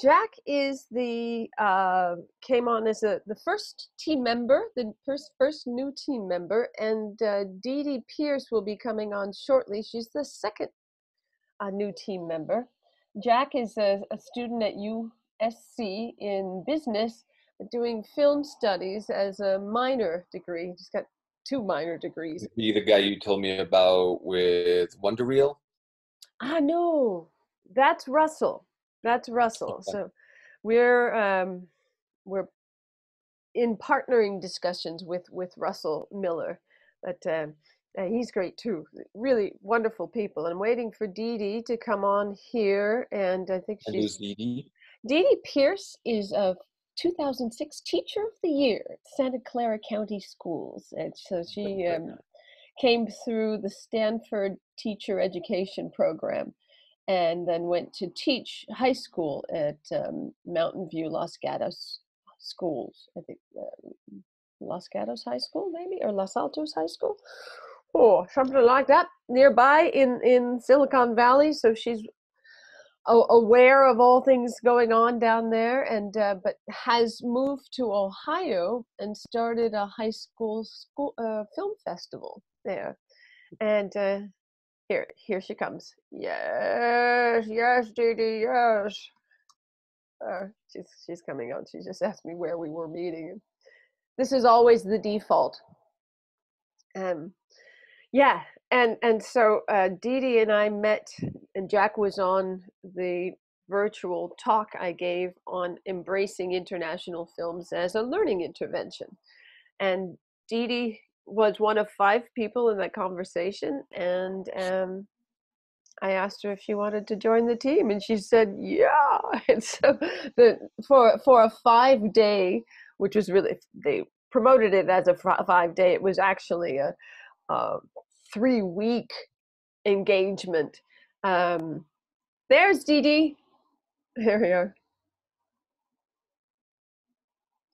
Jack is the uh, came on as a the first team member, the first first new team member, and uh, Dee Dee Pierce will be coming on shortly. She's the second uh, new team member. Jack is a, a student at USC in business, doing film studies as a minor degree. He's got two minor degrees. Be the guy you told me about with Wonder Reel. Ah, no, that's Russell. That's Russell. Okay. So we're um, we're in partnering discussions with with Russell Miller, but um, uh, he's great too. Really wonderful people. I'm waiting for Dee Dee to come on here, and I think And she's Dee Dee? Dee Dee Pierce is a 2006 Teacher of the Year at Santa Clara County Schools, and so she um, came through the Stanford Teacher Education Program and then went to teach high school at um, Mountain View Los Gatos Schools. I think uh, Los Gatos High School, maybe, or Los Altos High School. Oh, something like that nearby in, in Silicon Valley. So she's aware of all things going on down there, and uh, but has moved to Ohio and started a high school school uh, film festival there. And uh, here, here she comes. Yes, yes, Dee Dee, yes. Uh, she's she's coming on. She just asked me where we were meeting. This is always the default. Um, yeah, and and so uh, Dee Dee and I met, and Jack was on the virtual talk I gave on embracing international films as a learning intervention, and Dee Dee was one of five people in that conversation, and um, I asked her if she wanted to join the team, and she said yeah. And so the for for a five day, which was really they promoted it as a five day. It was actually a, a three week engagement. Um, there's Dee Dee. Here we are.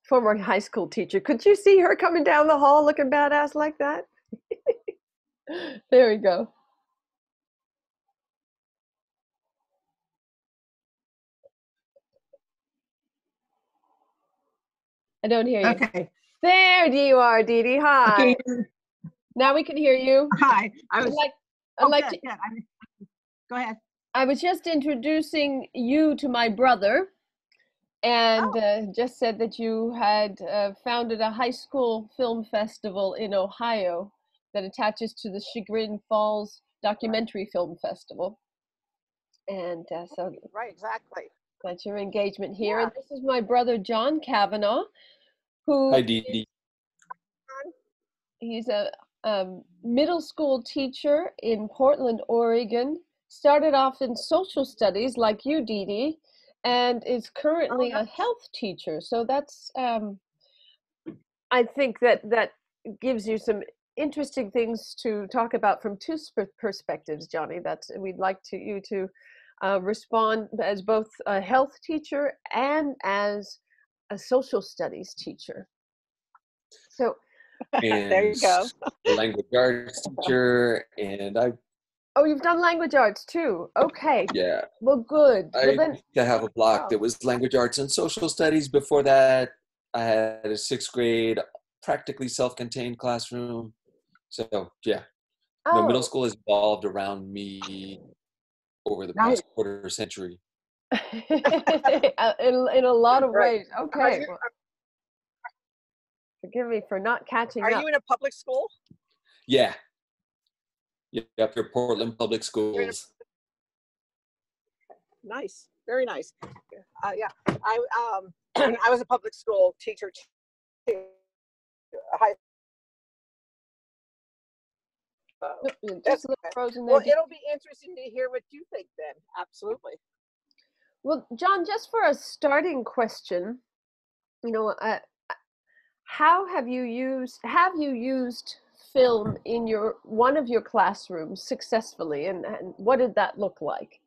Former high school teacher. Could you see her coming down the hall looking badass like that? there we go. I don't hear you. Okay. There you are, Dee Dee. Hi. Okay. Now we can hear you. Hi. I I'd was. like, I'd oh, like to, Go ahead. I was just introducing you to my brother and Oh. uh, just said that you had uh, founded a high school film festival in Ohio that attaches to the Chagrin Falls Documentary Film Festival. And uh, so Right. Exactly. that's your engagement here. Yeah. And this is my brother, John Kavanaugh, who Hi, Dee Dee. he's a um, middle school teacher in Portland, Oregon. Started off in social studies, like you, Dee Dee, and is currently a health teacher. So that's, um, I think that that gives you some interesting things to talk about from two sp- perspectives, Johnny. That's we'd like to you to uh, respond as both a health teacher and as a social studies teacher. So there you go. Language arts teacher, and I Oh, you've done language arts too. Okay. yeah Well, good. I Well, then, used to have a block Wow. that was language arts and social studies. Before that, I had a sixth grade practically self-contained classroom. So yeah, no, oh, middle school has evolved around me over the Nice. past quarter century. uh, in in a lot of Right. ways. Okay. you, well, forgive me for not catching are up. you in a public school? Yeah. Yep, your Portland Public Schools. Nice. Very nice. Uh, yeah. I um I was a public school teacher too. High. Uh, that's Just a little frozen there. well, it'll be interesting to hear what you think then. Absolutely. Well, John, just for a starting question, you know, uh, how have you used have you used film in your one of your classrooms successfully, and, and what did that look like?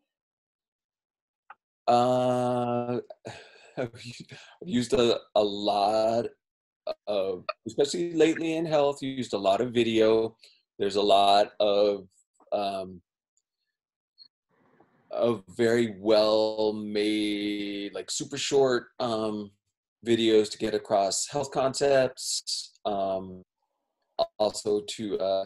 Uh, I've used a, a lot of, especially lately in health, used a lot of video. There's a lot of um, a very well made like super short um videos to get across health concepts um also to uh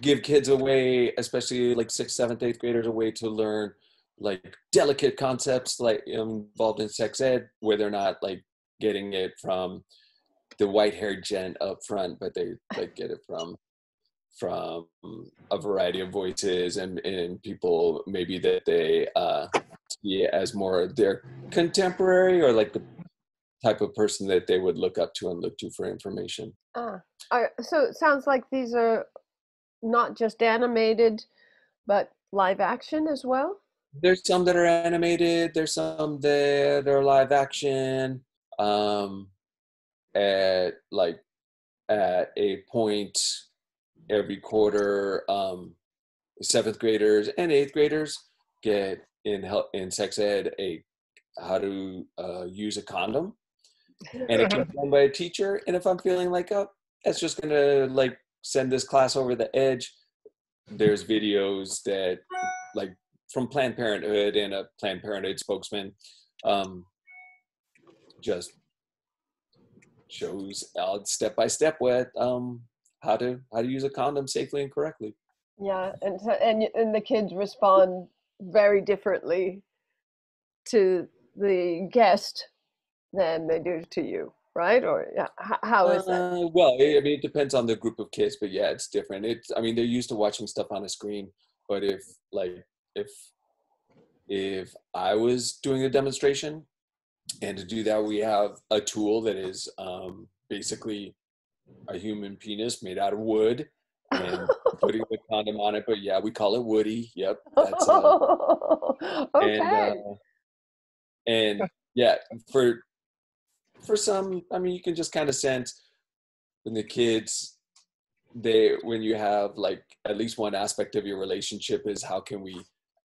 give kids a way especially like sixth seventh eighth graders a way to learn like delicate concepts like involved in sex ed where they're not like getting it from the white haired gent up front but they like get it from from a variety of voices and, and people maybe that they uh, see as more their contemporary or like the type of person that they would look up to and look to for information. Ah, so it sounds like these are not just animated, but live action as well. There's some that are animated. There's some that are live action. Um, at like at a point every quarter um, seventh graders and eighth graders get in help in sex ed a how to uh, use a condom and it can be done by a teacher and if i'm feeling like oh that's just gonna like send this class over the edge there's videos that like from planned parenthood and a planned parenthood spokesman um, just shows out step by step what um, how to how to use a condom safely and correctly. Yeah, and so, and and the kids respond very differently to the guest than they do to you, right? Or yeah, how is that? Uh, well, I mean, it depends on the group of kids, but yeah, it's different. It's I mean, they're used to watching stuff on a screen, but if like if if I was doing a demonstration, and to do that, we have a tool that is um, basically a human penis made out of wood and putting the condom on it. But yeah, we call it Woody. Yep. That's, uh, okay. And, uh, and yeah, for for some, I mean, you can just kind of sense when the kids they when you have like at least one aspect of your relationship is how can we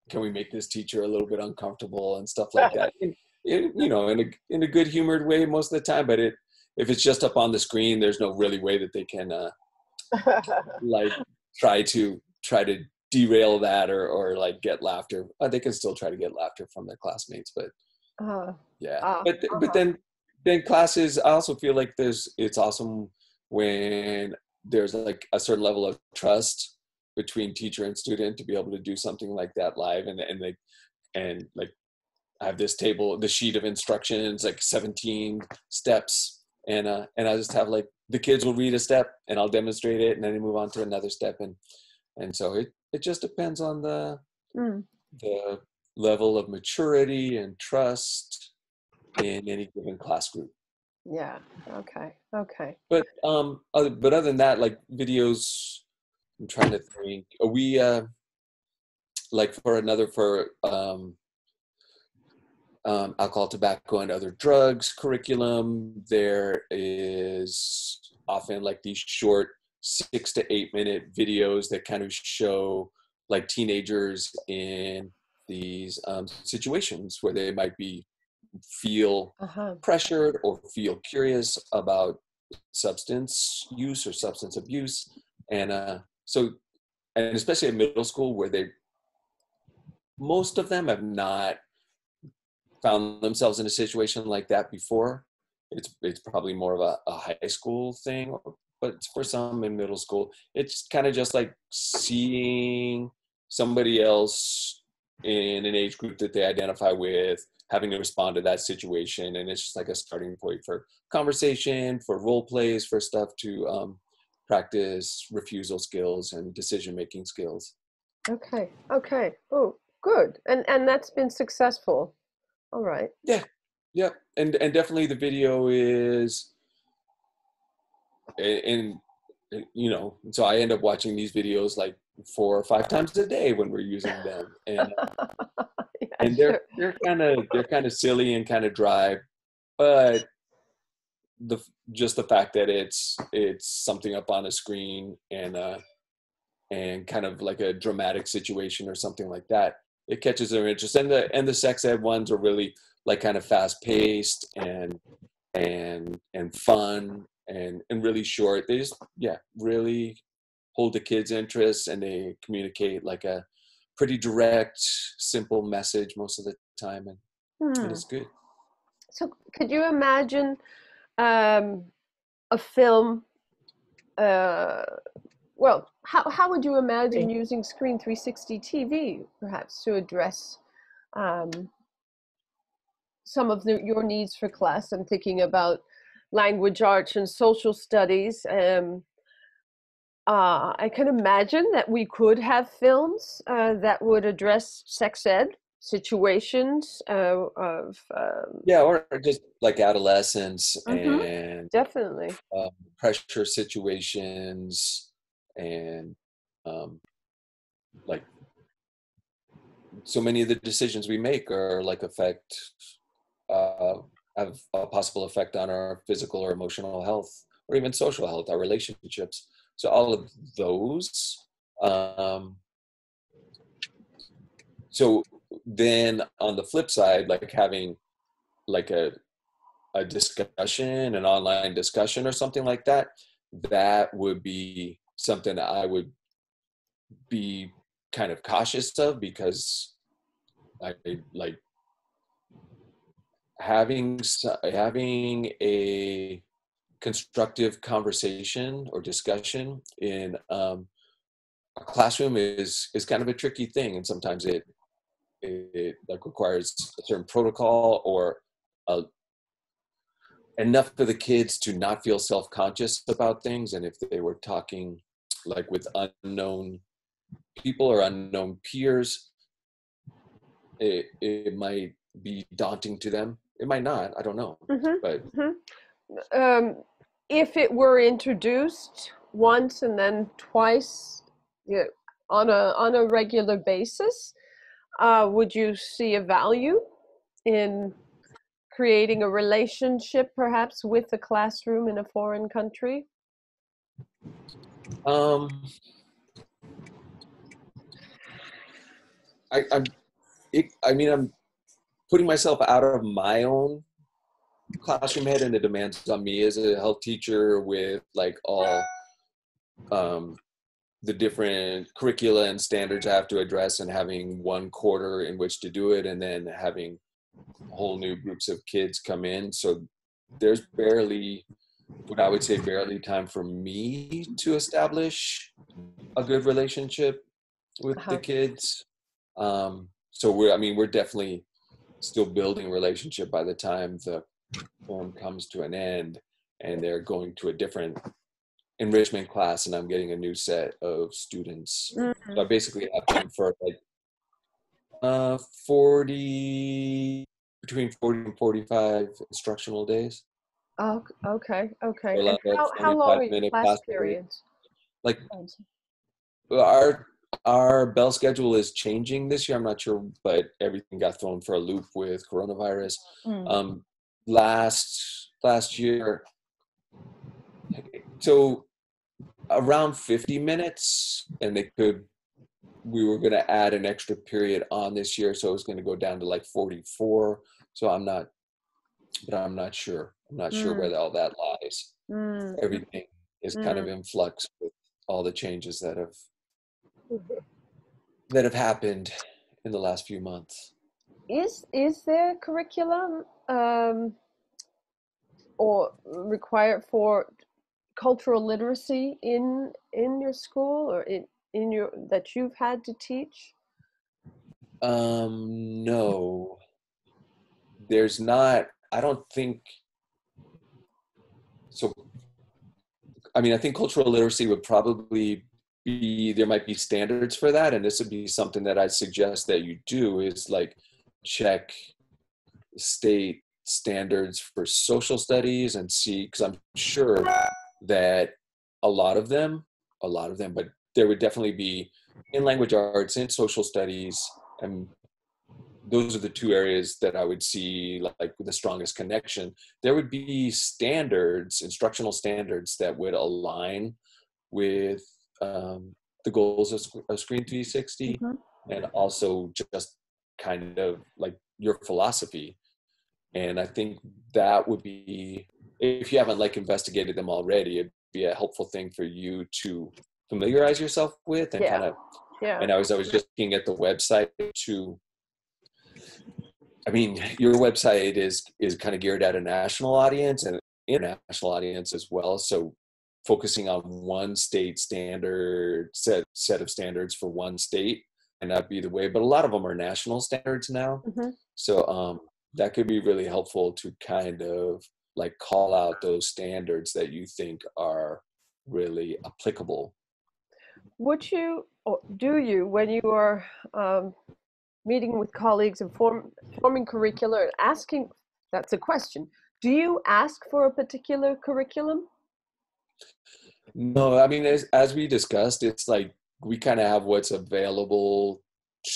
can we make this teacher a little bit uncomfortable and stuff like that. In, in, you know, in a in a good humored way most of the time, but it if it's just up on the screen, there's no really way that they can uh, like try to try to derail that or or like get laughter. Uh, they can still try to get laughter from their classmates, but uh, yeah. Uh, but uh-huh. but then then classes, I also feel like there's it's awesome when there's like a certain level of trust between teacher and student to be able to do something like that live and and like and like I have this table, the sheet of instructions, like 17 steps. And uh, and I just have like the kids will read a step and I'll demonstrate it and then they move on to another step. And and so it it just depends on the mm. the level of maturity and trust in any given class group. Yeah. Okay. Okay. But um, other, but other than that, like videos, I'm trying to think. Are we uh, like for another for um um, alcohol, tobacco, and other drugs curriculum. There is often like these short six to eight minute videos that kind of show like teenagers in these um, situations where they might be feel uh-huh. pressured or feel curious about substance use or substance abuse and uh, so and especially in middle school where they most of them have not found themselves in a situation like that before. It's it's probably more of a, a high school thing, but for some in middle school, it's kind of just like seeing somebody else in an age group that they identify with having to respond to that situation and it's just like a starting point for conversation for role plays for stuff to um, practice refusal skills and decision making skills okay okay oh good and and that's been successful all right. Yeah. Yeah. And and definitely the video is and, and you know, so I end up watching these videos like four or five times a day when we're using them. And and they're they're kind of they're kind of silly and kind of dry, but the just the fact that it's it's something up on a screen and uh and kind of like a dramatic situation or something like that it catches their interest. And the and the sex ed ones are really like kind of fast paced and and and fun and and really short. They just yeah really hold the kids interest and they communicate like a pretty direct, simple message most of the time, and, Hmm. and it's good. So, could you imagine um, a film? Uh, well, how, how would you imagine using Screen 360 TV perhaps to address um, some of the, your needs for class? I'm thinking about language arts and social studies. Um, uh, I can imagine that we could have films uh, that would address sex ed situations uh, of um, Yeah, or just like adolescence Mhm. and definitely. um, pressure situations and um, like so many of the decisions we make are like affect uh, have a possible effect on our physical or emotional health or even social health our relationships so all of those um, so then on the flip side like having like a a discussion an online discussion or something like that that would be something that i would be kind of cautious of because i like having having a constructive conversation or discussion in um, a classroom is is kind of a tricky thing and sometimes it it, it like requires a certain protocol or a, enough for the kids to not feel self-conscious about things and if they were talking like with unknown people or unknown peers it, it might be daunting to them. It might not. I don't know. Hmm but Um, if it were introduced once and then twice yeah, on a on a regular basis, uh, would you see a value in creating a relationship, perhaps with a classroom in a foreign country? um i i'm it, i mean i'm putting myself out of my own classroom head and the demands on me as a health teacher with like all um, the different curricula and standards I have to address and having one quarter in which to do it and then having whole new groups of kids come in. So there's barely what I would say barely time for me to establish a good relationship with Uh-huh. the kids. Um, so we're I mean we're definitely still building relationship by the time the form comes to an end and they're going to a different enrichment class and I'm getting a new set of students. So I basically have them for like uh 40 between 40 and 45 instructional days. Oh, okay, okay. Like how, how long are 25 your class class period. periods? Like our our bell schedule is changing this year. I'm not sure, but everything got thrown for a loop with coronavirus. Mm. Um last last year. So around 50 minutes and they could we were going to add an extra period on this year so it was going to go down to like 44 so i'm not but i'm not sure. I'm not sure Mm. where all that lies. Mm. everything is kind of in flux with all the changes that have that have happened in the last few months Is is there curriculum um, or required for cultural literacy in in your school or in in your that you've had to teach? Um, no, there's not. I don't think so. I mean, I think cultural literacy would probably be there might be standards for that, and this would be something that I suggest that you do is like check state standards for social studies and see because I'm sure that a lot of them, a lot of them, but there would definitely be in language arts, in social studies, and those are the two areas that I would see like the strongest connection. There would be standards, instructional standards that would align with um, the goals of, of Screen 360 Mhm. and also just kind of like your philosophy. And I think that would be, if you haven't like investigated them already, it'd be a helpful thing for you to familiarize yourself with and Yeah. kind of Yeah. And I was I was just looking at the website to. I mean, your website is is kind of geared at a national audience and international audience as well. So focusing on one state standard set set of standards for one state not be the way but a lot of them are national standards now Mhm. so um that could be really helpful to kind of like call out those standards that you think are really applicable Would you, or do you, when you are um, meeting with colleagues and form, forming curricula, and asking, that's a question, do you ask for a particular curriculum? no i mean as, as we discussed it's like we kind of have what's available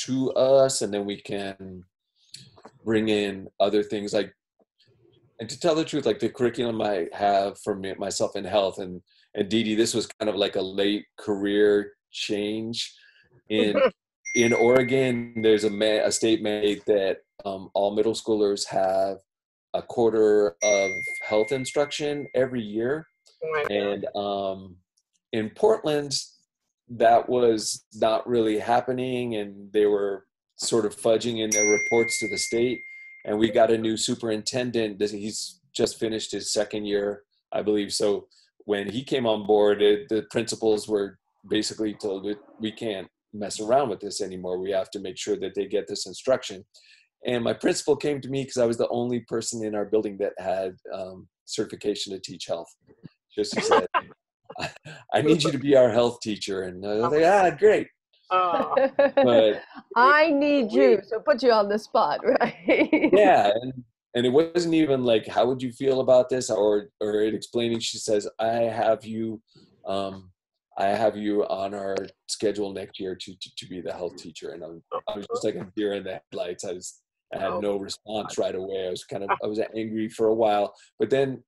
to us and then we can bring in other things like and to tell the truth like the curriculum i have for me, myself in health and and Dee Dee, this was kind of like a late career change. In in oregon there's a, ma- a state mandate that um, all middle schoolers have a quarter of health instruction every year. Oh and um, in Portland, that was not really happening, and they were sort of fudging in their reports to the state. And we got a new superintendent. He's just finished his second year, I believe. So when he came on board, it, the principals were basically told that we can't mess around with this anymore. We have to make sure that they get this instruction. And my principal came to me because I was the only person in our building that had um, certification to teach health. Just he said, I, need you to be our health teacher. And I was like, ah, great. Oh, But I need you, so put you on the spot, right? yeah, and, and it wasn't even like, how would you feel about this? Or, or it explaining, she says, I have you, um, I have you on our schedule next year to, to, to be the health teacher. And I'm, I was just like a deer in the headlights. I was, I had no response right away. I was kind of, I was angry for a while, but then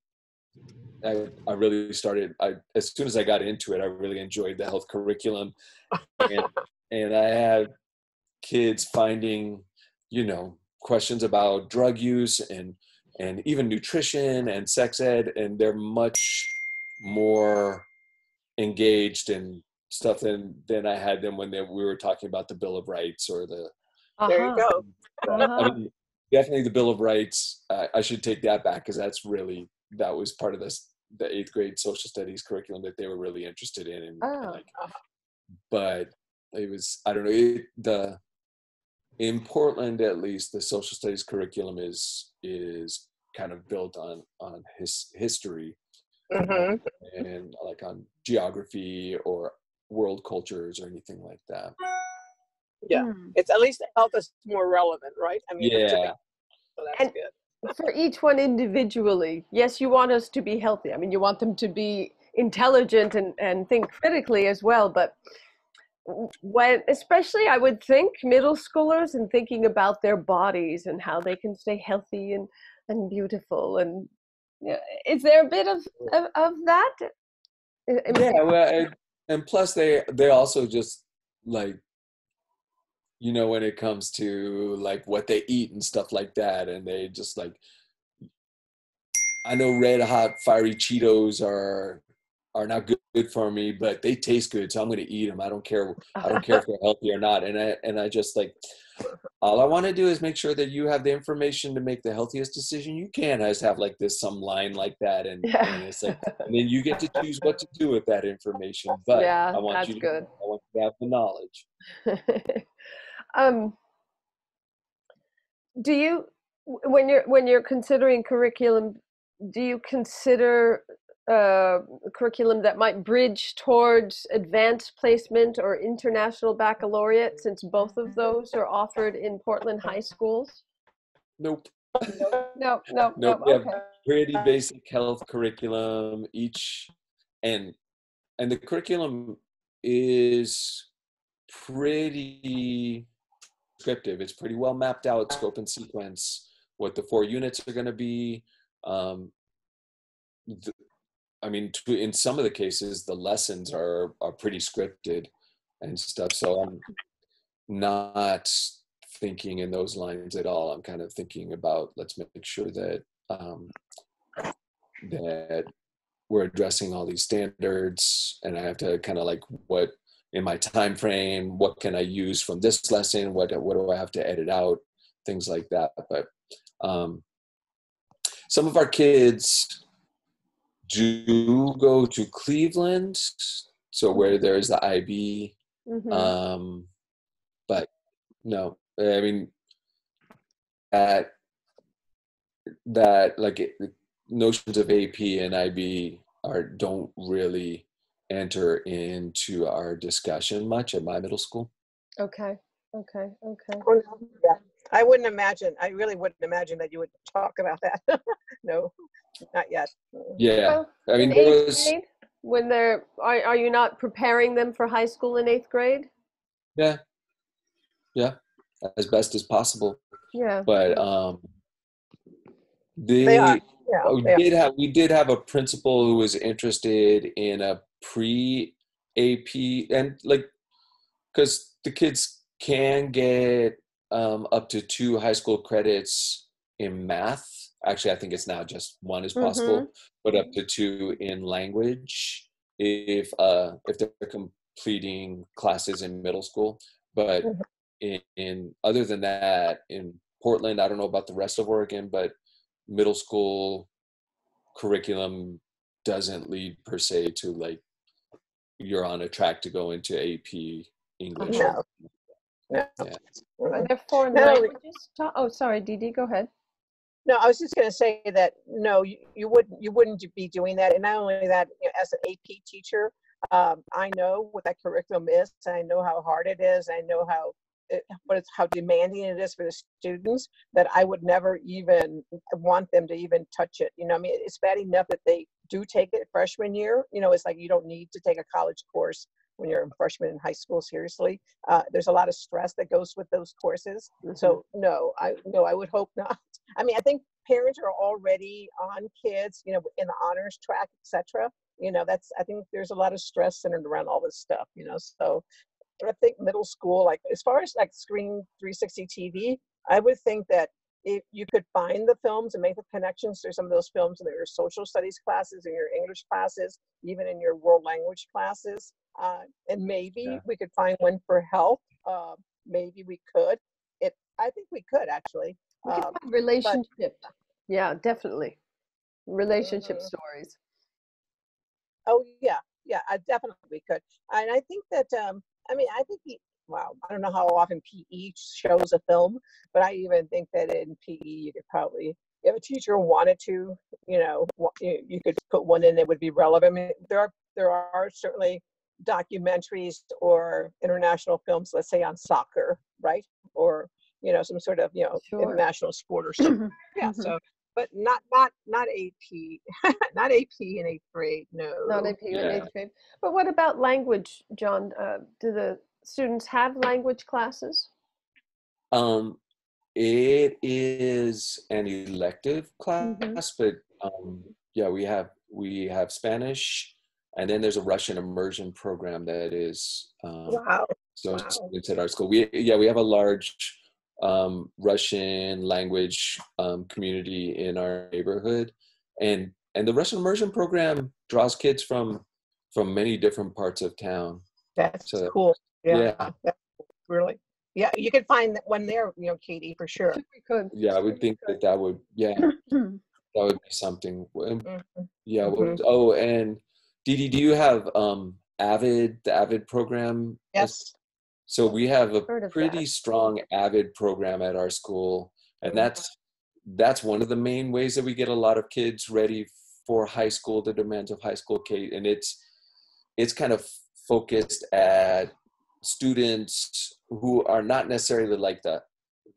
I, I really started, I, as soon as I got into it, I really enjoyed the health curriculum and, and I had kids finding, you know, questions about drug use and, and even nutrition and sex ed, and they're much more engaged in stuff than, than I had them when they, we were talking about the Bill of Rights or the, there you Uh-huh, go. I uh-huh. mean, definitely the Bill of Rights. Uh, I should take that back because that's really that was part of this the eighth grade social studies curriculum that they were really interested in. And, and Oh. like, but it was I don't know it, the in Portland at least the social studies curriculum is is kind of built on on his history hmm and like on geography or world cultures or anything like that. Yeah. Hmm. It's at least health us more relevant, right? I mean, Yeah. so that's And- good. For each one individually, yes, you want us to be healthy. I mean, you want them to be intelligent and, and think critically as well. But when, especially, I would think middle schoolers and thinking about their bodies and how they can stay healthy and, and beautiful. And yeah, is there a bit of, of, of that? I- I mean, yeah well and, and plus they they also just like you know when it comes to like what they eat and stuff like that and they just like i know red hot fiery cheetos are are not good, good for me but they taste good so i'm going to eat them i don't care i don't care if they're healthy or not and i and i just like all i want to do is make sure that you have the information to make the healthiest decision you can i just have like this some line like that and, Yeah. and it's like and then you get to choose what to do with that information. But Yeah, I want you to, good. I want you to have the knowledge. um, do you when you're when you're considering curriculum do you consider uh, curriculum that might bridge towards advanced placement or international baccalaureate since both of those are offered in portland high schools? Nope. no no no Nope, we have okay. Pretty basic health curriculum each, and and the curriculum is pretty descriptive. It's pretty well mapped out, scope and sequence, what the four units are going to be. Um, the, I mean, to, in some of the cases, the lessons are are pretty scripted and stuff. So I'm not thinking in those lines at all. I'm kind of thinking about let's make sure that um, that we're addressing all these standards, and I have to kind of like what in my time frame what can i use from this lesson what what do i have to edit out things like that but um, some of our kids do go to cleveland so where there's the ib Mhm. um, but no i mean that that like it, notions of ap and ib are don't really enter into our discussion much at my middle school okay. Okay. Okay. Oh, no, yeah. I wouldn't imagine, I really wouldn't imagine that you would talk about that. No, not yet. yeah Well, i mean in there eighth was grade, when they're are, are you not preparing them for high school in eighth grade? yeah yeah as best as possible Yeah. but um they, They are, Yeah, Oh, we they are. did have we did have a principal who was interested in a pre AP and like because the kids can get um, up to two high school credits in math. Actually, I think it's now just one is possible, but up to two in language if uh, if they're completing classes in middle school. But Mhm. in, in other than that, in Portland, I don't know about the rest of Oregon, but middle school curriculum doesn't lead per se to like you're on a track to go into AP English. No. No. Yeah. Are there foreign Not only- languages? ta- Oh, sorry, Dee Dee, go ahead. No, I was just going to say that no, you, you wouldn't you wouldn't be doing that. And not only that, you know, as an AP teacher, um, I know what that curriculum is. I know how hard it is. I know how it, what it's how demanding it is for the students. That I would never even want them to even touch it. You know, I mean, it's bad enough that they do take it freshman year. You know, it's like you don't need to take a college course when you're a freshman in high school. Seriously, uh, there's a lot of stress that goes with those courses. So no, I no, I would hope not. I mean, I think parents are already on kids, you know, in the honors track, etc. You know, that's I think there's a lot of stress centered around all this stuff. You know, so I think middle school, like as far as like Screen 360 TV, I would think that if you could find the films and make the connections to some of those films in your social studies classes, in your English classes, even in your world language classes, uh, and maybe Yeah. we could find one for health. Uh, maybe we could. It, I think we could actually. We could Um, have relationship. Yeah, definitely. Relationship Mhm. stories. Oh yeah, yeah, I definitely could. And I think that um I mean I think he wow, I don't know how often PE shows a film, but I even think that in PE you could probably if a teacher wanted to, you know, you you could put one in that would be relevant. I mean, there are there are certainly documentaries or international films, let's say on soccer, right? Or you know, some sort of you know Sure. international sport or something. Yeah. Mhm. So, but not not not AP, not AP in eighth grade. No. Not AP in Yeah. eighth grade. But what about language, John? Uh, do the students have language classes? Um, it is an elective class, Mhm. but um, yeah, we have we have Spanish, and then there's a Russian immersion program that is um, Wow. so Wow. students at our school. We yeah we have a large um, Russian language um, community in our neighborhood, and and the Russian immersion program draws kids from from many different parts of town. That's So, cool. Yeah. yeah. that's really. Yeah, you can find that one there, you know, Katie, for sure. We could. Yeah, I would think that that would yeah that would be something. Um, Mhm. Yeah. Mhm. Well, oh, and Dee Dee, do you have um Avid, the Avid program? Yes. So we have a pretty that. strong Avid program at our school, and Mhm. that's that's one of the main ways that we get a lot of kids ready for high school, the demands of high school K, and it's it's kind of focused at students who are not necessarily like the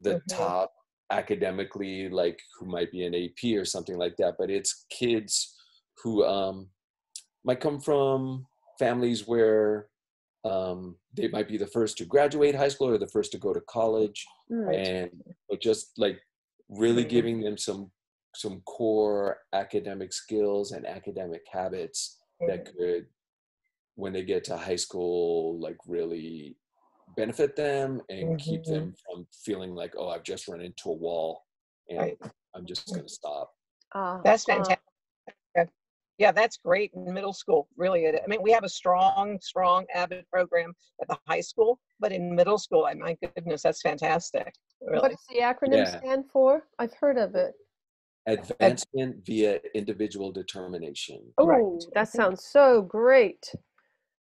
the Mhm. top academically like who might be an AP or something like that but it's kids who um might come from families where um they might be the first to graduate high school or the first to go to college Mm. and but just like really Mhm. giving them some some core academic skills and academic habits that Mhm. could when they get to high school like really benefit them and keep Mhm. them from feeling like oh i've just run into a wall and Right. i'm just going to stop Ah, That's ah. fantastic. Yeah. Yeah, that's great in middle school. Really, it- I mean, we have a strong, strong Avid program at the high school, but in middle school, I my goodness, that's fantastic. What does the acronym Yeah. stand for? I've heard of it. Advancement via individual determination. Oh, Right. that sounds so great.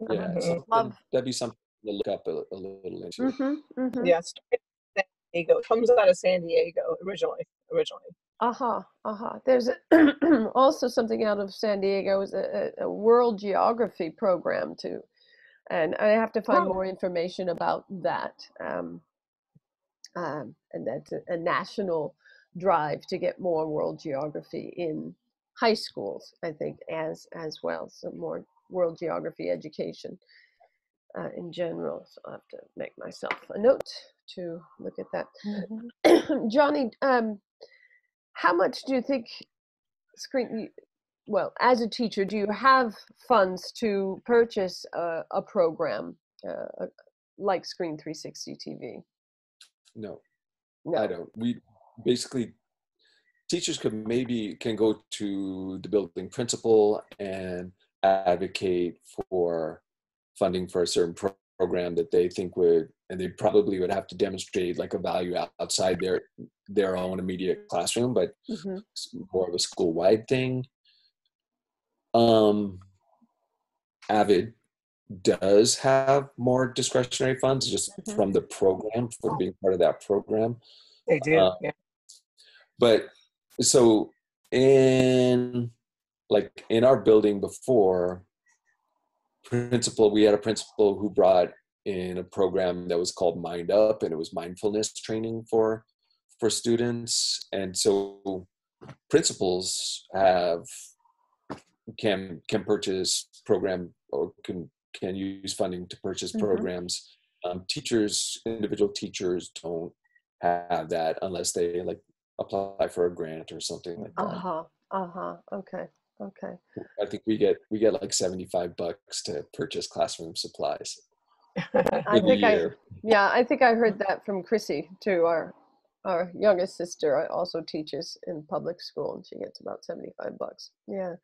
Yeah, Mhm. something- Love. that'd be something to look up a, a little into. hmm hmm Yeah, San Diego. It comes out of San Diego originally. Originally. Uh-huh, uh-huh. There's a, also something out of San Diego is a, a, a world geography program too. And I have to find Oh. more information about that. Um, um, and that's a, a national drive to get more world geography in high schools, I think, as as well. So more world geography education uh, in general. So I'll have to make myself a note to look at that. Johnny, um, how much do you think screen? Well, as a teacher, do you have funds to purchase a, a program uh, uh, like Screen 360 TV? No, No. I don't. We basically teachers could maybe can go to the building principal and advocate for funding for a certain pro- program that they think would and they probably would have to demonstrate like a value outside their their own immediate classroom but hmm more of a school wide thing um avid does have more discretionary funds just Mhm. from the program for being part of that program They do. Uh, yeah. but so in like in our building before principal we had a principal who brought in a program that was called MindUP and it was mindfulness training for for students and so principals have can can purchase program or can can use funding to purchase Mhm. programs um, teachers individual teachers don't have that unless they like apply for a grant or something like that. Uh-huh. Uh-huh. Okay. Okay. I think we get we get like seventy five bucks to purchase classroom supplies I for the think I yeah, I think I heard that from Chrissy too. Our our youngest sister uh, also teaches in public school and she gets about 75 bucks. Yeah.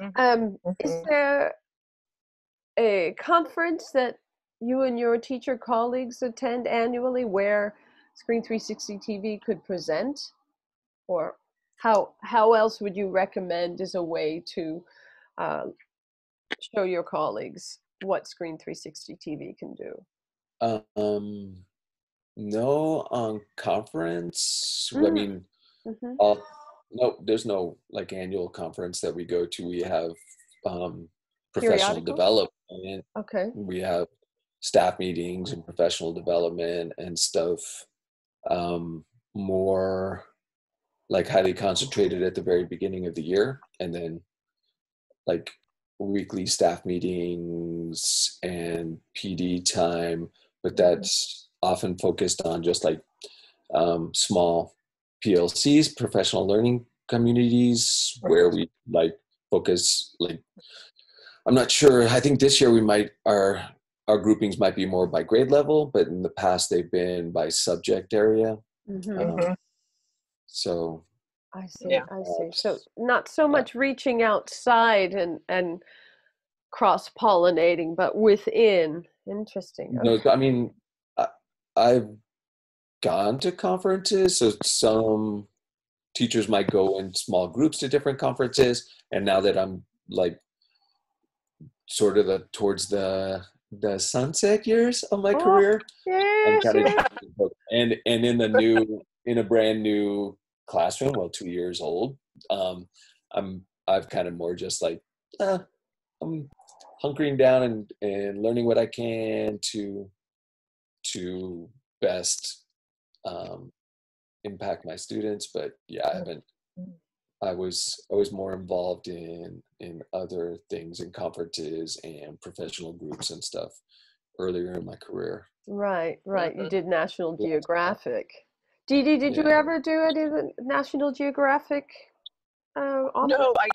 Mhm. Um is Mhm. there a conference that you and your teacher colleagues attend annually where Screen 360 TV could present or how how else would you recommend as a way to uh, show your colleagues what Screen 360 TV can do? Um, no on conference. I Mm. mean, hmm uh, no, there's no like annual conference that we go to. We have um, professional development. Okay. we have staff meetings and professional development and stuff um, more like highly concentrated at the very beginning of the year and then like weekly staff meetings and pd time but Mhm. that's often focused on just like um, small plcs professional learning communities where we like focus like I'm not sure. I think this year we might our our groupings might be more by grade level, but in the past they've been by subject area. hmm Um, Mhm. So I see. Yeah. I see. So not so much reaching outside and and cross pollinating, but within. Interesting. no, I mean I, I've gone to conferences, so some teachers might go in small groups to different conferences, and now that I'm like sort of the towards the the sunset years of my Oh, career, I'm kind of and and in the new in a brand new classroom, well, two years old. Um, I'm I've kind of more just like uh, I'm hunkering down and and learning what I can to to best um, impact my students. But yeah, I haven't. I was I was more involved in in other things and conferences and professional groups and stuff earlier in my career. Right, right. You Mhm. did National Yeah. Geographic. Dee Dee, did you Yeah. ever do any of the National Geographic? Uh. No, I,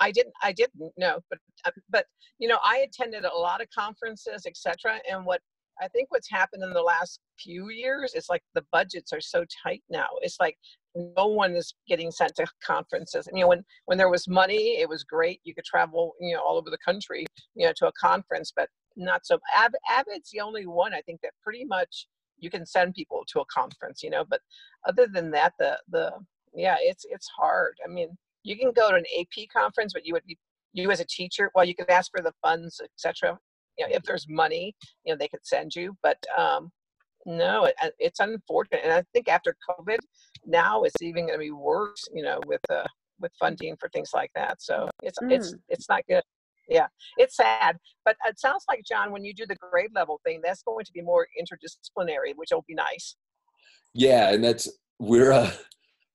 I didn't. I didn't. No, but uh, but you know, I attended a lot of conferences, etc. And what I think what's happened in the last few years is like the budgets are so tight now. It's like no one is getting sent to conferences. And, you know, when when there was money, it was great. You could travel, you know, all over the country, you know, to a conference. But not so. Ab- Abbott's the only one I think that pretty much you can send people to a conference, you know. But other than that, the the yeah, it's it's hard. I mean, you can go to an AP conference, but you would be you as a teacher. Well, you could ask for the funds, etc. You know, if there's money, you know, they could send you. But um, no, it, it's unfortunate, and I think after COVID, now it's even going to be worse. You know, with uh, with funding for things like that. So it's mm. it's it's not good yeah it's sad but it sounds like john when you do the grade level thing that's going to be more interdisciplinary which will be nice. Yeah and that's we're uh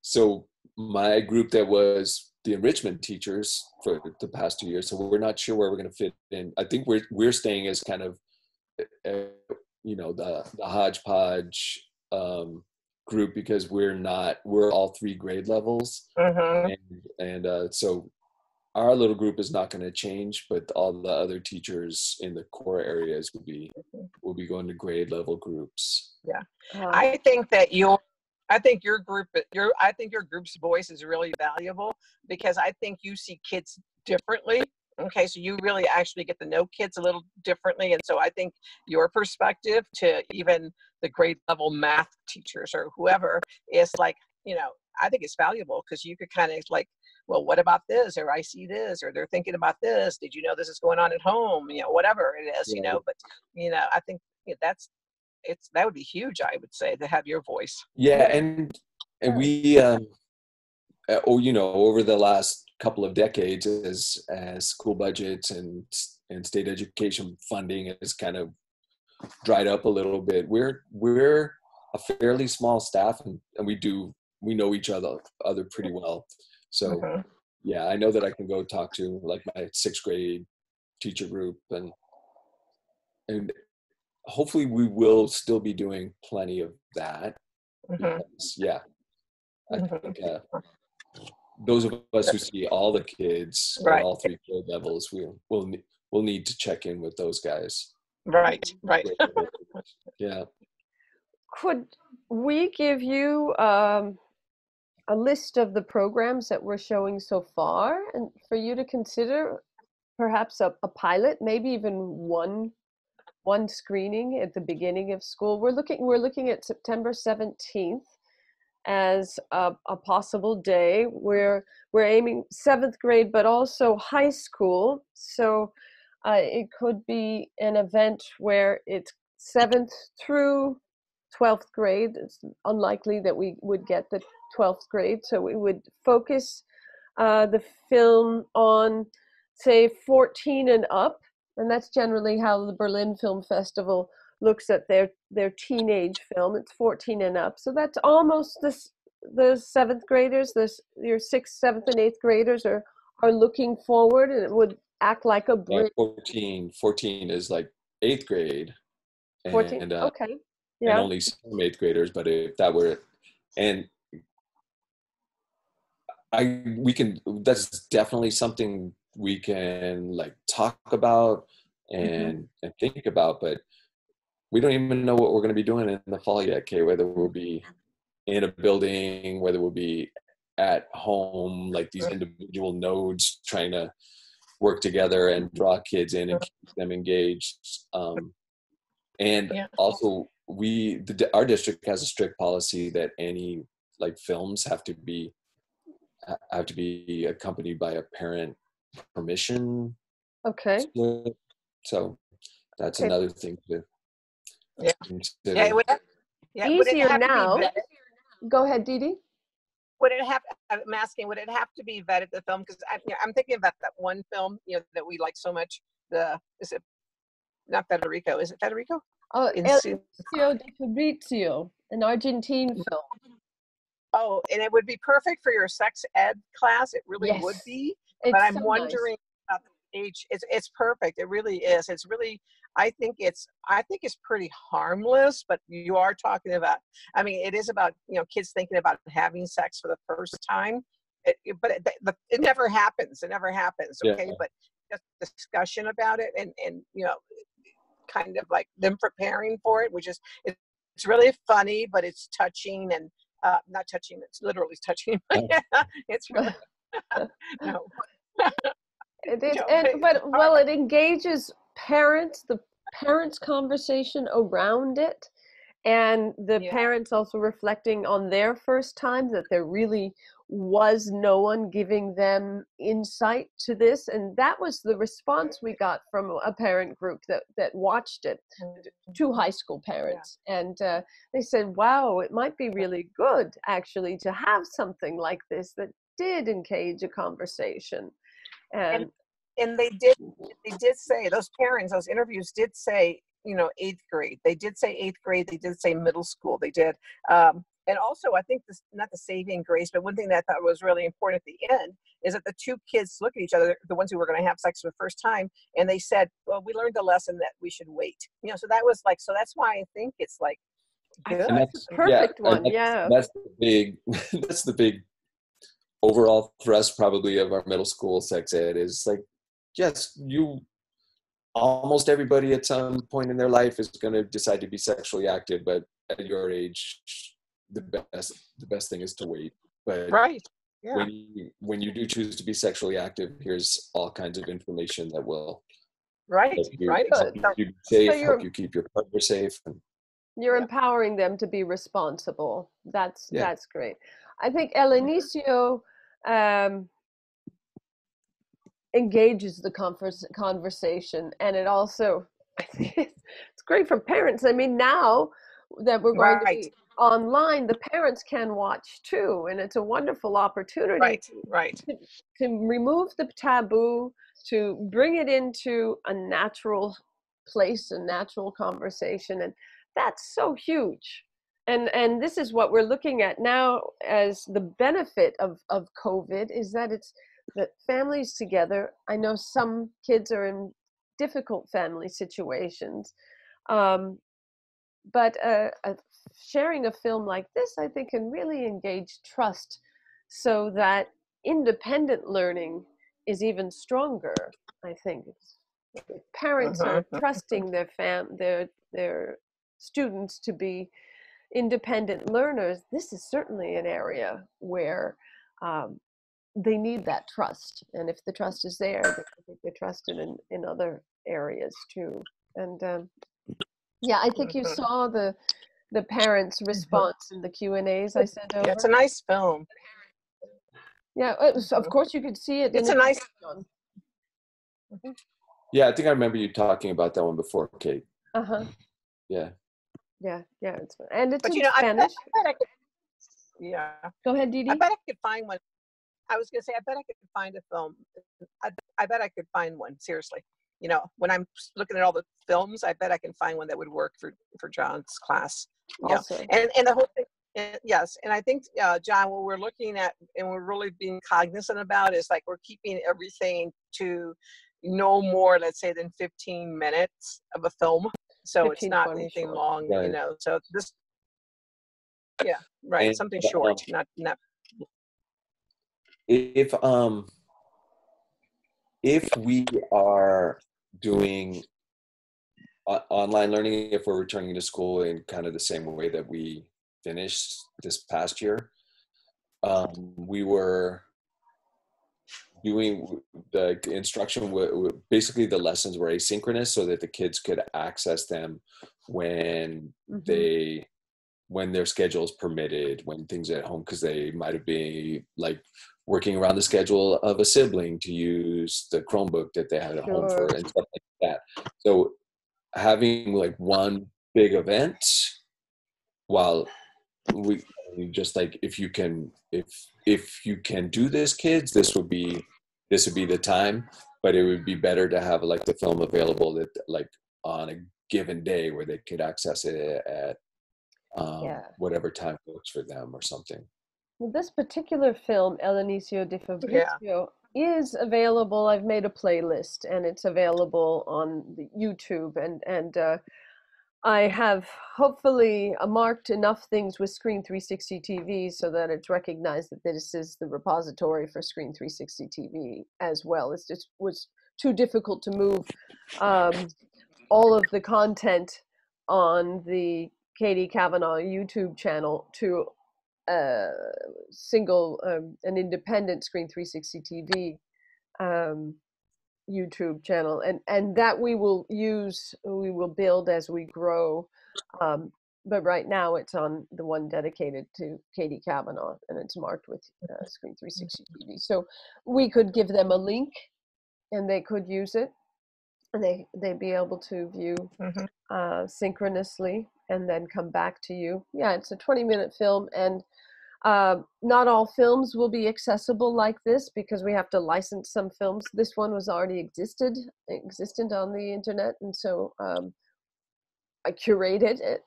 so my group that was the enrichment teachers for the past two years so we're not sure where we're going to fit in. I think we're we're staying as kind of uh, you know the the hodgepodge um group because we're not we're all three grade levels. Mm-hmm. and, and uh, so our little group is not going to change, but all the other teachers in the core areas will be mm-hmm. will be going to grade level groups. Yeah, uh, I think that you'll. I think your group, your I think your group's voice is really valuable because I think you see kids differently. Okay, so you really actually get to know kids a little differently, and so I think your perspective to even the grade level math teachers or whoever is like, you know, I think it's valuable because you could kind of like well, what about this? Or I see this, or they're thinking about this. Did you know this is going on at home? You know, whatever it is, you know. But you know, I think that's it's that would be huge. I would say to have your voice. Yeah, and and we, um, uh, oh, you know, over the last couple of decades, as as school budgets and and state education funding has kind of dried up a little bit. We're we're a fairly small staff, and, and we do we know each other other pretty well. So mm-hmm. yeah, I know that I can go talk to like my sixth grade teacher group and and hopefully we will still be doing plenty of that. Mm-hmm. Because, yeah, I mm-hmm. think uh, those of us who see all the kids right. at all three grade levels, we will we'll need to check in with those guys. Right, right. yeah. Could we give you um, a list of the programs that we're showing so far and for you to consider perhaps a, a pilot maybe even one one screening at the beginning of school. We're looking we're looking at september 17th as a, a possible day where we're aiming seventh grade but also high school. So uh, it could be an event where it's seventh through 12th grade. It's unlikely that we would get the 12th grade. So we would focus uh, the film on, say, 14 and up. And that's generally how the Berlin Film Festival looks at their, their teenage film. It's 14 and up. So that's almost this, the seventh graders, this, your sixth, seventh, and eighth graders are, are looking forward and it would act like a bridge. 14, 14 is like eighth grade. 14, uh, okay. Yeah. And only some eighth graders, but if that were, and I we can that's definitely something we can like talk about mm-hmm. and mm-hmm. and think about, but we don't even know what we're going to be doing in the fall yet. Okay, whether we'll be in a building, whether we'll be at home, like these individual nodes trying to work together and draw kids in and keep them engaged. Um, and yeah. also, we the, our district has a strict policy that any like films have to be have to be accompanied by a parent permission. Okay. So that's okay. another thing to yeah. consider. Yeah, would yeah, Easier would now. Go ahead, Dee Dee. Would it have? I'm asking. Would it have to be vetted the film? Because I'm, you know, I'm thinking about that one film, you know, that we like so much. The is it not Federico? Is it Federico? Oh, El de Fabrizio, an Argentine film. Oh, and it would be perfect for your sex ed class. It really yes. would be. It's but I'm so wondering nice. about the age. It's it's perfect. It really is. It's really. I think it's. I think it's pretty harmless. But you are talking about. I mean, it is about you know kids thinking about having sex for the first time. It, but it, it never happens. It never happens. Okay, yeah. but just discussion about it and and you know kind of like them preparing for it which is it's really funny but it's touching and uh, not touching it's literally touching him it's really no. It is, and but well, it engages parents, the parents' conversation around it, and the Yeah. parents also reflecting on their first times that there really was no one giving them insight to this, and that was the response we got from a parent group that that watched it, two high school parents, and uh, they said, "Wow, it might be really good actually to have something like this that did engage a conversation." And, and they did they did say those parents those interviews did say you know eighth grade they did say eighth grade they did say middle school they did um, and also i think this not the saving grace but one thing that i thought was really important at the end is that the two kids look at each other the ones who were going to have sex for the first time and they said well we learned the lesson that we should wait you know so that was like so that's why i think it's like good. And that's a yeah, perfect and one, that's- yeah. That's the big. That's the big overall thrust, probably, of our middle school sex ed is like, yes, you. Almost everybody at some point in their life is going to decide to be sexually active, but at your age, the best the best thing is to wait. But right yeah when you when you do choose to be sexually active, here's all kinds of information that will right help you, right help you safe, help you keep your partner safe, and You're Yeah. empowering them to be responsible. That's Yeah. that's great. I think El Inicio um, engages the converse, conversation, and it also I think it's, great for parents. I mean, now that we're going Right. to be online, the parents can watch too, and it's a wonderful opportunity right to, right to remove the taboo, to bring it into a natural place, a natural conversation, and that's so huge. And and this is what we're looking at now as the benefit of of COVID is that it's that families together. I know some kids are in difficult family situations, um, but uh, uh, sharing a film like this, I think, can really engage trust, so that independent learning is even stronger. I think If parents are Mhm. trusting their fam their their students to be independent learners. This is certainly an area where um, they need that trust, and if the trust is there, then I think they trust it in in other areas too. And um, yeah, I think you Mhm. saw the the parents' response in the Q and A's I sent over. yeah it's a nice film Yeah, it was, of Mhm. course you could see it. It's a nice- background. yeah, I think I remember you talking about that one before, Kate. Uh-huh. Yeah. Yeah, yeah, it's and it's but in you know I bet, Spanish. I bet I could yeah Go ahead, Dee I bet I could find one. I was gonna say, I bet I could find a film. I, I bet I could find one. Seriously, you know, when I'm looking at all the films, I bet I can find one that would work for for John's class. Yeah, and and the whole thing. And yes, and I think uh, John, what we're looking at and we're really being cognizant about is like we're keeping everything to no more, let's say, than 15 minutes of a film. So it's not anything short. long, you know. So this, yeah, right, And, something uh, short, not not if um if we are doing online learning if we're returning to school in kind of the same way that we finished this past year um we were doing the instruction basically the lessons were asynchronous so that the kids could access them when mhm. they when their schedules permitted when things at home because they might have been like working around the schedule of a sibling to use the chromebook that they had at home for and stuff like that. So having like one big event while we we just like if you can if if you can do this kids this would be this would be the time but it would be better to have like the film available that like on a given day where they could access it at um, Yeah. whatever time works for them or something Well, this particular film, El Inicio de Fabrizio, is available. I've made a playlist, and it's available on YouTube. And and uh, I have hopefully uh, marked enough things with Screen 360 TV so that it's recognized that this is the repository for Screen 360 TV as well. It's just was too difficult to move um, all of the content on the Katie Kavanaugh YouTube channel to a single, um, an independent Screen 360 TV um, YouTube channel, and and that we will use, we will build as we grow. Um, but right now, it's on the one dedicated to Katie Kavanaugh, and it's marked with uh, Screen 360 TV. So we could give them a link, and they could use it, and they they'd be able to view Mhm. uh, synchronously and then come back to you. Yeah, it's a 20 minute film, and uh, not all films will be accessible like this because we have to license some films. This one was already existed existent on the internet, and so um, I curated it,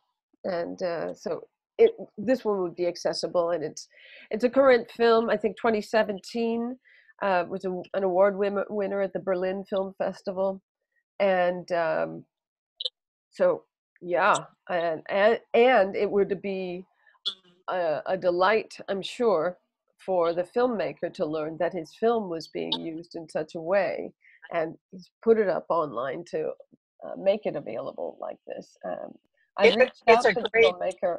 and uh, so it this one would be accessible, and it's it's a current film. I think 2017 uh, was a, an award win- winner at the Berlin Film Festival, and um, so yeah, and and and it would be a, a delight, I'm sure, for the filmmaker to learn that his film was being used in such a way, and he's put it up online to uh, make it available like this. Um, a- reached out to the filmmaker.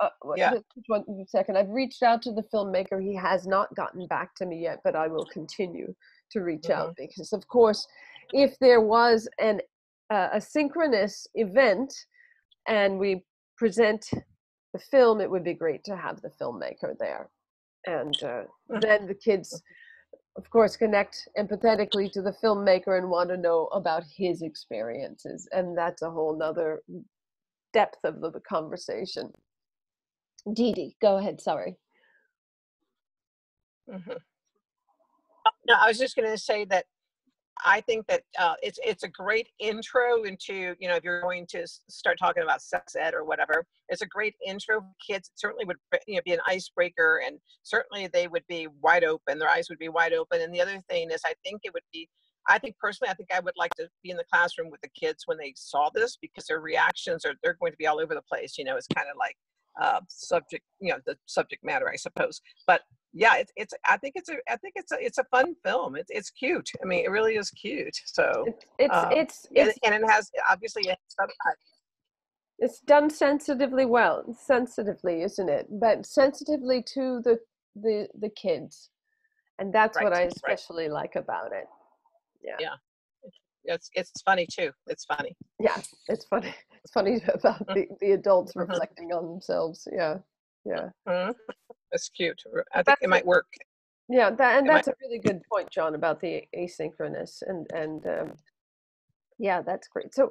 Uh, Yeah. one second. I've reached out to the filmmaker. He has not gotten back to me yet, but I will continue to reach Mm-hmm. out because, of course, if there was an uh, a synchronous event and we present the film, it would be great to have the filmmaker there. And uh, then the kids, of course, connect empathetically to the filmmaker and want to know about his experiences. And that's a whole nother depth of the, the conversation. Dee Dee, go ahead. Sorry. Mhm. No, I was just going to say that I think that uh, it's it's a great intro into you know if you're going to start talking about sex ed or whatever, it's a great intro for kids. It certainly would you know be an icebreaker, and certainly they would be wide open. Their eyes would be wide open. And the other thing is, I think it would be. I think personally, I think I would like to be in the classroom with the kids when they saw this because their reactions are they're going to be all over the place. You know, it's kind of like uh, subject, you know, the subject matter, I suppose. But yeah, it's it's. I think it's a. I think it's a. It's a fun film. It's it's cute. I mean, it really is cute. So It's it's um, it's, and, it's and it has obviously it has it's done sensitively well sensitively isn't it but sensitively to the the the kids and that's what Right, i right. especially like about it Yeah. Yeah. It's it's funny too. It's funny. yeah it's funny it's funny about the the adults Mhm. reflecting on themselves yeah yeah Mhm. It's cute. I think That's it might work. yeah that and It might- that's a really good point john about the asynchronous and and um, yeah that's great so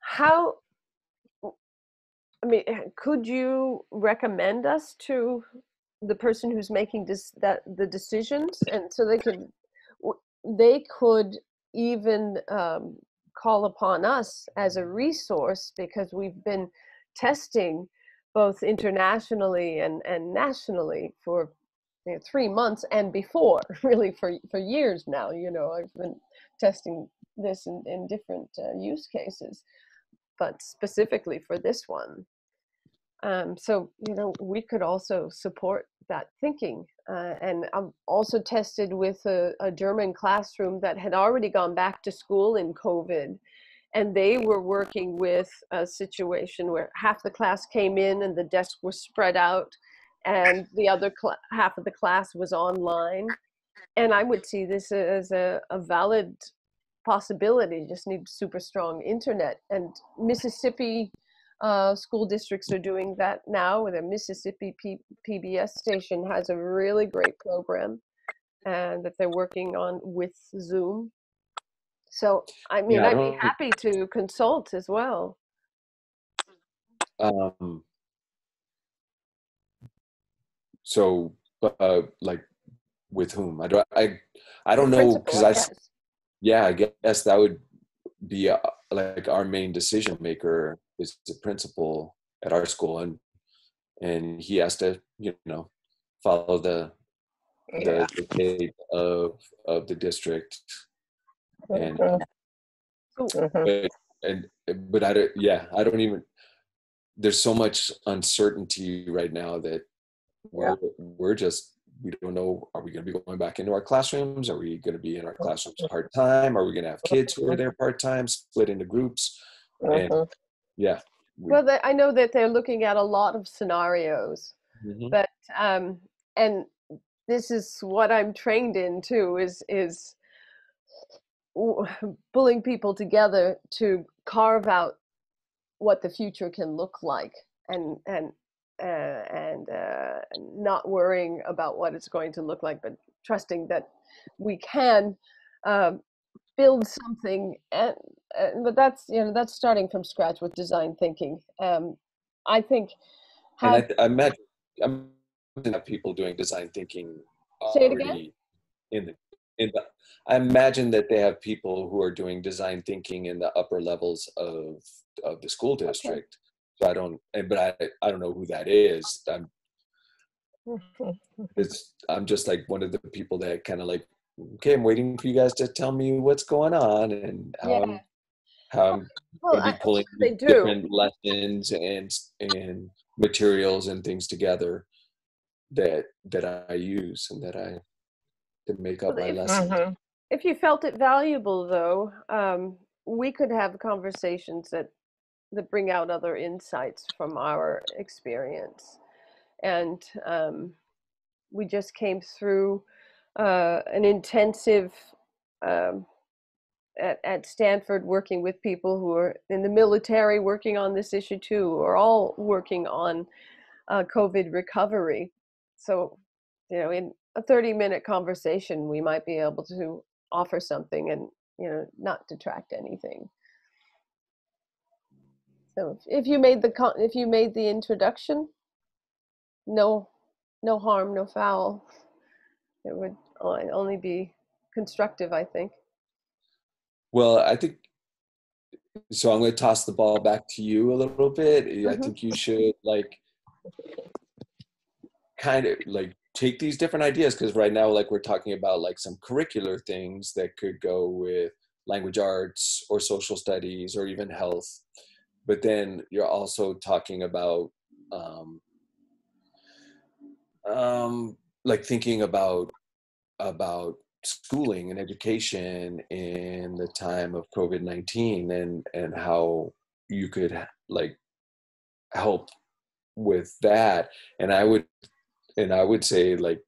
how i mean eh, could you recommend us to the person who's making this that the decisions and so they could they could even um, call upon us as a resource because we've been testing both internationally and, and nationally for you know, three months and before really for for years now you know i've been testing this in, in different uh, use cases but specifically for this one. Um, so you know we could also support that thinking uh, and i've also tested with a, a german classroom that had already gone back to school in covid and they were working with a situation where half the class came in and the desk was spread out and the other half of the class was online. And i would see this as a, a valid possibility you just need super strong internet. And mississippi uh, school districts are doing that now the mississippi P- pbs station has a really great program and that they're working on with zoom so i mean Yeah, I i'd be don't- happy to consult as well Um, so, uh, like, with whom? I don't. I I don't know because I. Yeah, I guess that would be uh, like our main decision maker is the principal at our school, and and he has to you know follow the Yeah. the dictate of of the district and. So- Mhm. but and but I don't yeah I don't even there's so much uncertainty right now that we're we're just we don't know are we going to be going back into our classrooms are we going to be in our classrooms part time are we going to have kids who are there part time split into groups and Mhm. yeah we- well they, i know that they're looking at a lot of scenarios Mhm. but um, and this is what I'm trained in too is is pulling people together to carve out what the future can look like and and uh, and uh, not worrying about what it's going to look like, but trusting that we can um, build something. And, but that's you know that's starting from scratch with design thinking. Um, I think. Have, and I, I imagine, I imagine people doing design thinking Say it again. in the in the, I imagine that they have people who are doing design thinking in the upper levels of of the school district. Okay. So I don't, eh, but I I don't know who that is. I'm it's I'm just like one of the people that kind of like okay, I'm waiting for you guys to tell me what's going on and how yeah. I'm how I'm well, going to be pulling different lessons and and materials and things together that that I use and that I to make up my if, lessons. Mm-hmm. If you felt it valuable, though, um, we could have conversations that that bring out other insights from our experience, and um, we just came through uh, an intensive. Um, at, at Stanford, working with people who are in the military, working on this issue too, or all working on uh, COVID recovery. So, you know, in a 30 minute conversation, we might be able to offer something and, you know, not detract anything. So if you made the con- if you made the introduction, no, no harm, no foul. It would only be constructive, I think. Well, I think so. I'm going to toss the ball back to you a little bit. Mm-hmm. I think you should like kind of like take these different ideas because right now like we're talking about like some curricular things that could go with language arts or social studies or even health. But then you're also talking about um, um, like thinking about about schooling and education in the time of covid-19 and and how you could like help with that. And i would and I would say like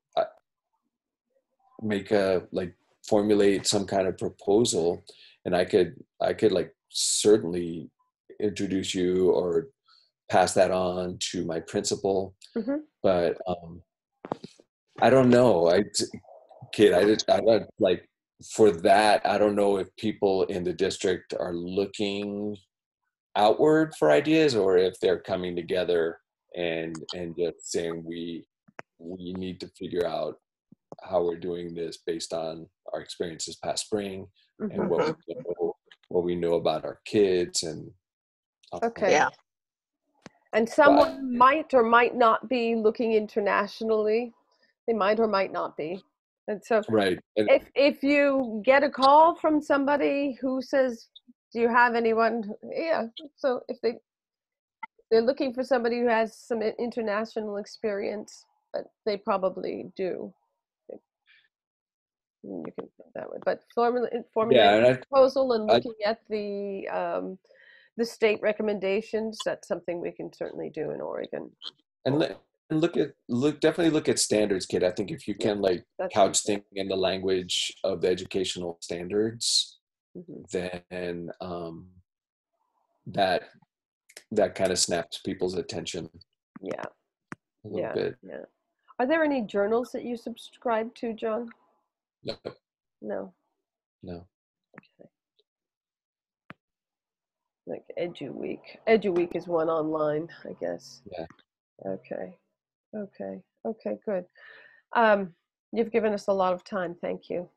make a like formulate some kind of proposal, and I could I could like certainly introduce you or pass that on to my principal. Mm-hmm. But um, I don't know. I kid, I just I don't like for that. I don't know if people in the district are looking outward for ideas or if they're coming together and and just saying we we need to figure out how we're doing this based on our experiences past spring mm-hmm. and what we know, what we know about our kids and okay. Yeah. And someone but, might or might not be looking internationally. They might or might not be. And so right. And, if if you get a call from somebody who says do you have anyone? Yeah. So if they they're looking for somebody who has some international experience but they probably do. You can put that way, but formulating yeah, proposal and looking I, at the um, the state recommendations. That's something we can certainly do in Oregon. And, and look at look definitely look at standards, kid. I think if you can like couch think in the language of the educational standards, mm-hmm. then um, that that kind of snaps people's attention. Yeah. A little yeah, bit. Yeah. Are there any journals that you subscribe to, John? No. No. No. Okay. Like EduWeek. EduWeek is one online, I guess. Yeah. Okay. Okay. Okay, good. Um, you've given us a lot of time. Thank you.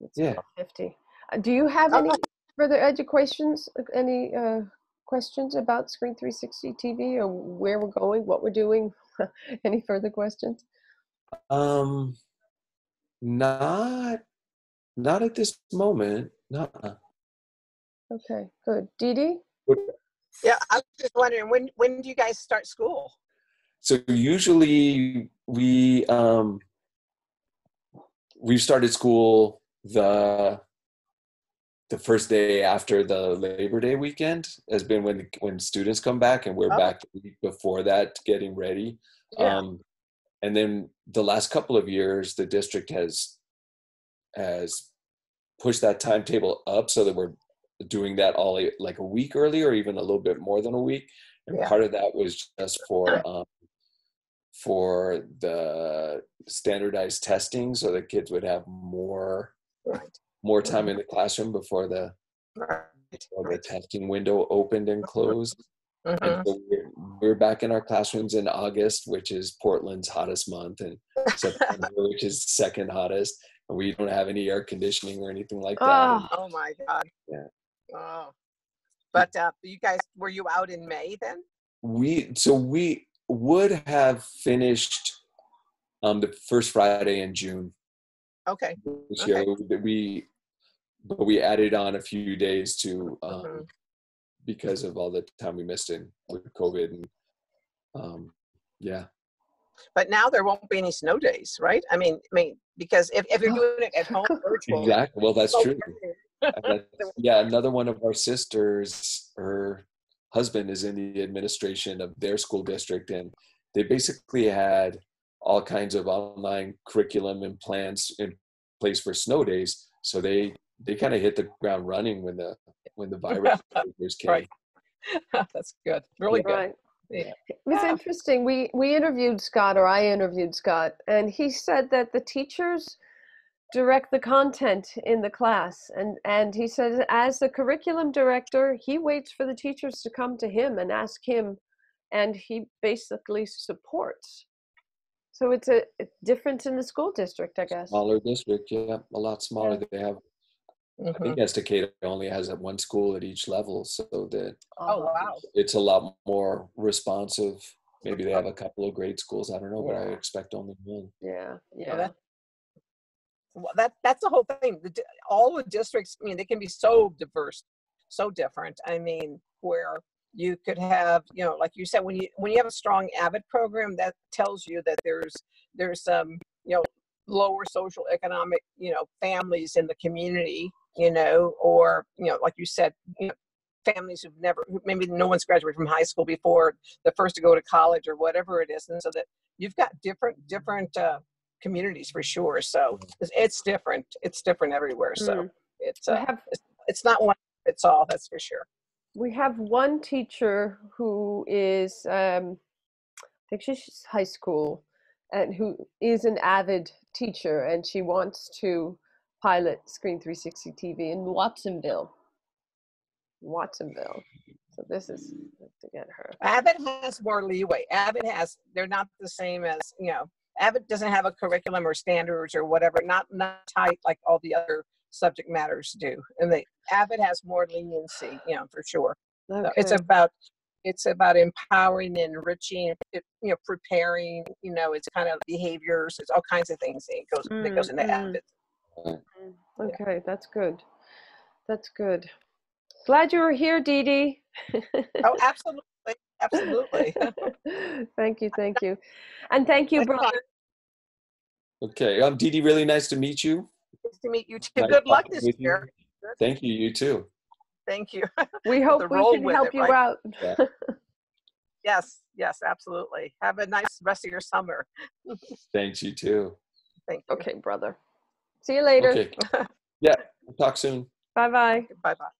It's yeah. 50. Uh, do you have any further educations, any uh, questions about Screen 360 TV or where we're going, what we're doing? Any further questions? Um, not, not at this moment. No. Okay, good. Dee Dee? Yeah, I was just wondering when when do you guys start school? So usually we um we've started school the the first day after the Labor Day weekend has been when when students come back, and we're oh. back before that getting ready. Yeah. Um, and then the last couple of years, the district has has pushed that timetable up so that we're doing that all like a week early or even a little bit more than a week. And Yeah. part of that was just for um, for the standardized testing, so the kids would have more Right. More time in the classroom before the, Right. before the testing window opened and closed. Mhm. And so we're, we're back in our classrooms in August, which is Portland's hottest month, and September, which is second hottest. And we don't have any air conditioning or anything like that. Ah. Oh my God. Yeah. Oh. But uh, you guys, were you out in May then? we so we would have finished um the first Friday in June Okay. this Okay. year. We but we added on a few days to um, Mhm. because of all the time we missed in with COVID and um yeah. But now there won't be any snow days, right? I mean, I mean, because if, if you're doing it at home virtual, Exactly. Well, that's so true. Yeah, another one of our sisters, her husband is in the administration of their school district, and they basically had all kinds of online curriculum and plans in place for snow days. So they they kind of hit the ground running when the when the virus papers came. Right. That's good. Really good. Right. Yeah. It was Yeah. interesting. We we interviewed Scott, or I interviewed Scott, and he said that the teachers direct the content in the class, and and he said as the curriculum director, he waits for the teachers to come to him and ask him, and he basically supports. So it's a, a difference in the school district, I guess. Smaller district, yeah, a lot smaller. Yeah. They have. I think mm-hmm. Estacada only has at one school at each level, so that Oh, oh wow. it's a lot more responsive. Maybe they have a couple of grade schools. I don't know, but I expect only one. Yeah, yeah. that- Well, that that's the whole thing. The, all the districts, I mean, they can be so diverse, so different. I mean, where you could have, you know, like you said, when you when you have a strong Avid program, that tells you that there's there's some, you know, lower social economic, you know, families in the community, you know, or you know, like you said, you know, families who've never, maybe no one's graduated from high school before, the first to go to college or whatever it is, and so that you've got different different uh, communities for sure. So it's, it's different. It's different everywhere. So Mm. it's uh, have it's not one it's all. That's for sure. we have one teacher who is um, i think she's high school and who is an avid teacher and she wants to pilot screen 360 tv in watsonville watsonville so this is to get her Avid has more leeway. Avid has they're not the same as you know. Avid doesn't have a curriculum or standards or whatever. Not not tight like all the other subject matters do. And the Avid has more leniency. You know for sure. So It's about it's about empowering, and enriching, you know, preparing. You know, it's kind of behaviors. It's all kinds of things that goes that goes into Mm, mm. Avid. Okay that's good that's good glad you were here Dee Dee. Oh, absolutely, absolutely. thank you thank you and thank you That's fine. brother Okay, um, Dee Dee, really nice to meet you. Nice to meet you too. Nice Good luck talking this with you. year. Thank you. You too. Thank you. we hope we can help it, you right? out Yeah. Yes, yes, absolutely. Have a nice rest of your summer. Thanks. You too. Thank you. Okay, brother. See you later. Okay. Yeah. Talk soon. Bye bye. Bye bye.